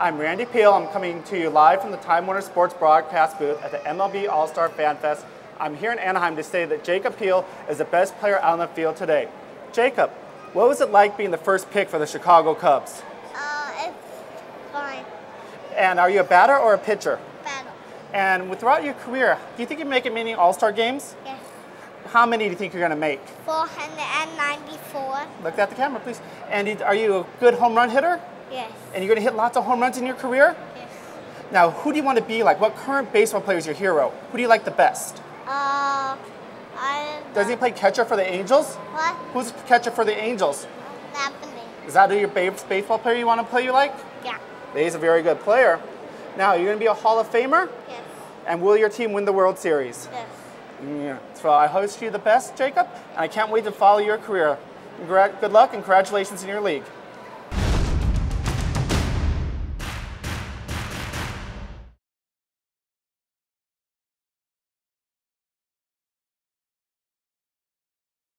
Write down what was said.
I'm Randy Peel. I'm coming to you live from the Time Warner Sports broadcast booth at the MLB All Star Fan Fest. I'm here in Anaheim to say that Jacob Peel is the best player out on the field today. Jacob, what was it like being the first pick for the Chicago Cubs? Uh, it's fine. And are you a batter or a pitcher? Battle. And throughout your career, do you think you're making many All Star games? Yes. How many do you think you're going to make? 494. Look at the camera, please. And are you a good home run hitter? Yes. And you're going to hit lots of home runs in your career? Yes. Now, who do you want to be like? What current baseball player is your hero? Who do you like the best? Uh, I. Does he play catcher for the Angels? What? Who's catcher for the Angels? Happening. Is that your base- baseball player you want to play you like? Yeah. He's a very good player. Now, you're going to be a Hall of Famer? Yes. And will your team win the World Series? Yes. Yeah. So I wish you the best, Jacob, and I can't wait to follow your career. Good luck and congratulations in your league.